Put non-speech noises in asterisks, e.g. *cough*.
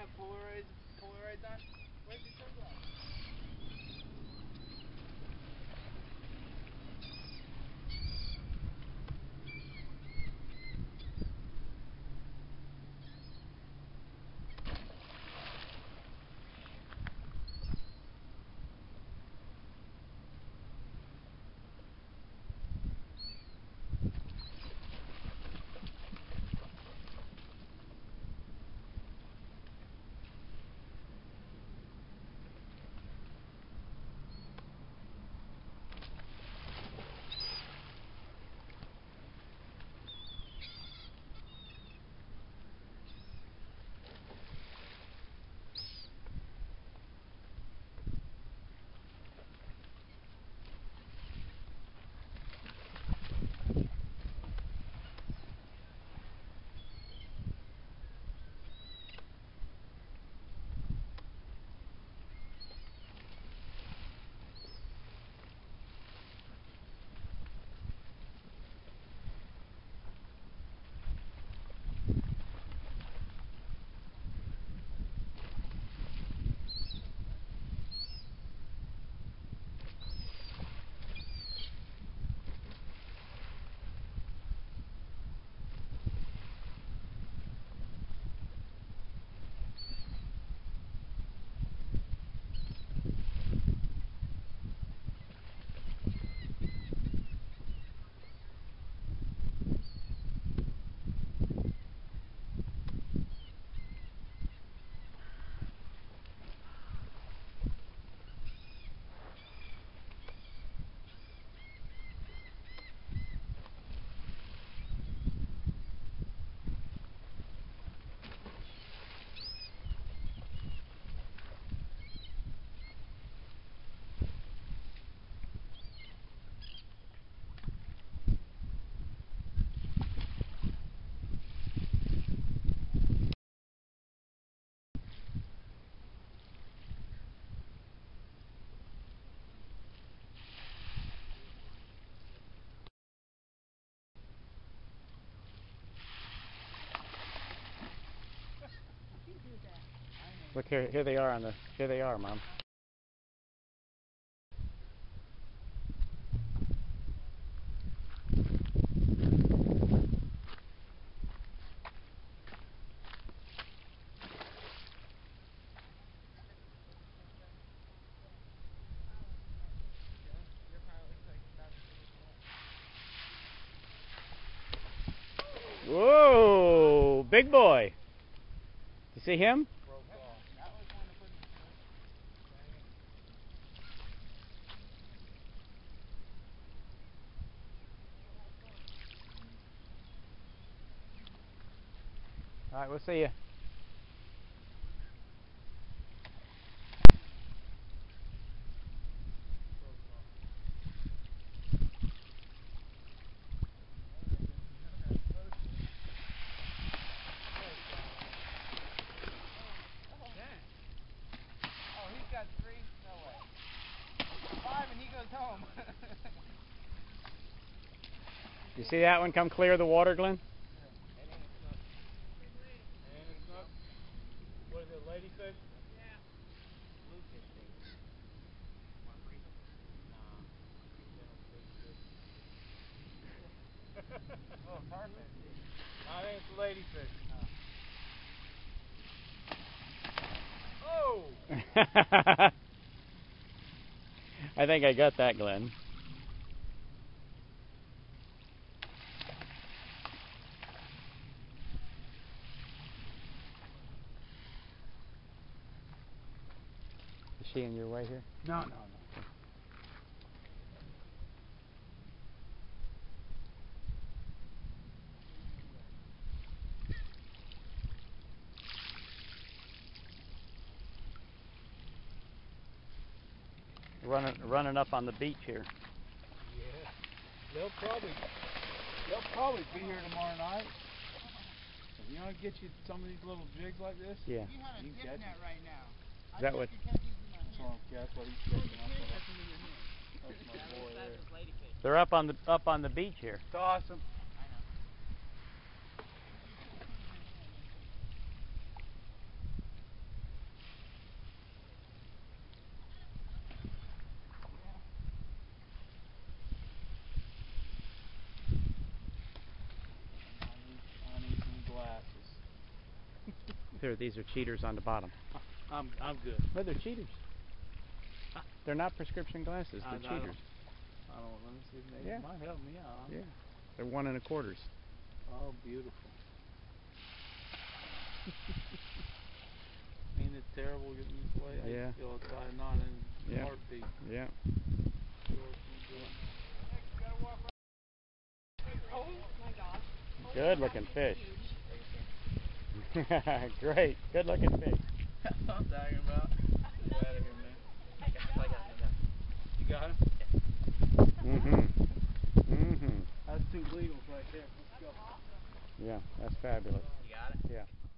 Have Polaroids, Polaroids on? Look here, here they are on the, here they are, Mom. Whoa, big boy. You see him? Broke off. That was one to put in the front. All right, we'll see you. You see that one come clear the water, Glenn? What is it, *laughs* oh, ladyfish? oh. I think it's *laughs* ladyfish. *laughs* Oh! I think I got that, Glenn. Is she in your way here? No, no, no. Running, running up on the beach here. Yeah. They'll probably, they'll probably be here tomorrow night. If you want to get you some of these little jigs like this, Yeah. You have a You dip net right now. I Is that bet what- they're up on the up on the beach here. It's awesome. Here, these are cheaters on the bottom. I'm I'm good. But they're cheaters. They're not prescription glasses. They're I don't- cheaters. I don't. Let me see. Maybe Yeah. it might help me out. Yeah. They're one and a quarters. Oh, beautiful. Ain't it terrible getting this way? I Yeah. feel it's like not in Yeah. heartbeat. Yeah. Good looking fish. *laughs* Great. Good looking fish. *laughs* That's what I'm talking about. Get out of here, man. You got him? Mm-hmm. Mm-hmm. That's two legals right there. Let's go. Yeah, that's fabulous. You got it? Yeah.